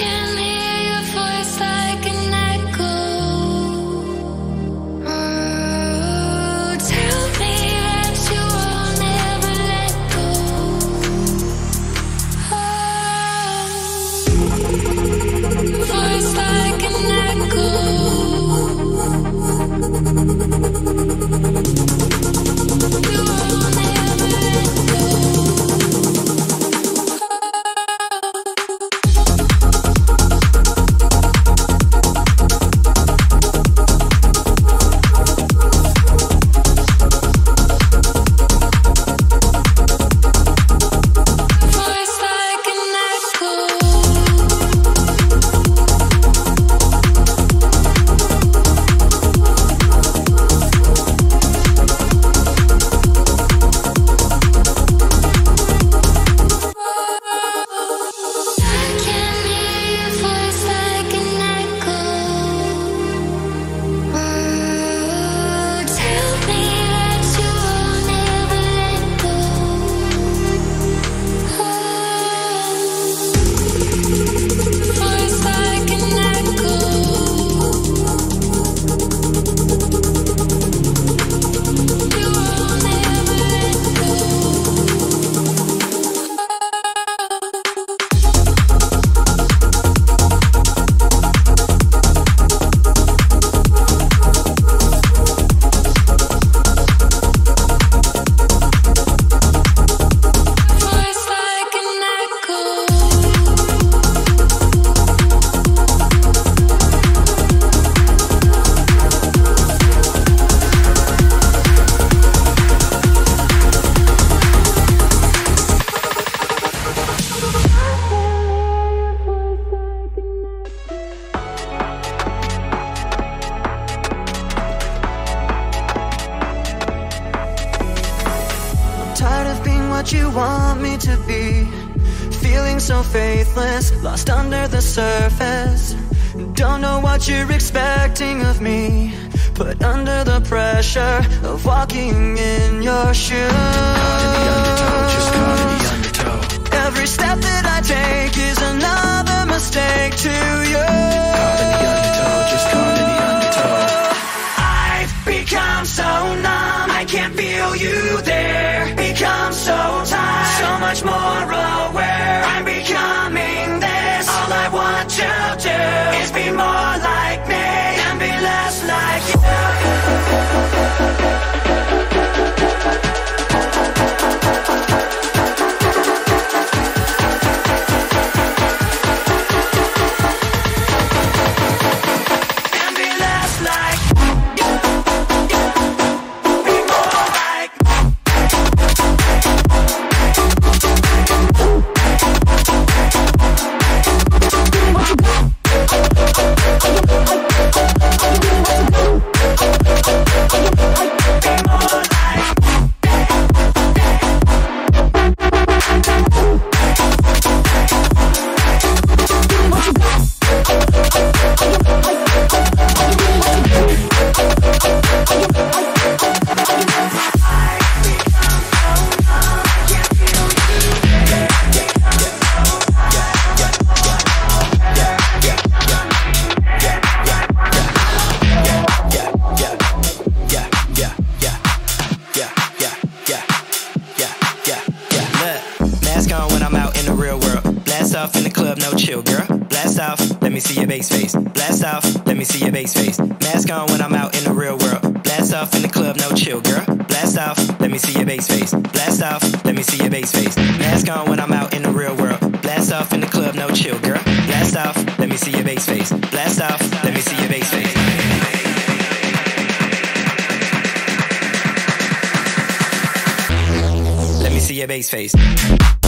can't leave. so faithless, lost under the surface. Don't know what you're expecting of me. Put under the pressure of walking in your shoes. Caught in the undertow, just caught in the undertow Every step that I take is another mistake to you. Caught in the undertow, just caught in the undertow I've become so numb, I can't feel you Blast off, let me see your bass face. Blast off, let me see your bass face. Mask on when I'm out in the real world. Blast off in the club, no chill, girl. Blast off, let me see your bass face. Blast off, let me see your bass face. Mask on when I'm out in the real world. Blast off in the club, no chill, girl. Blast off, let me see your bass face. Blast off, let me see your bass face. Let me see your bass face.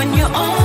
when you're on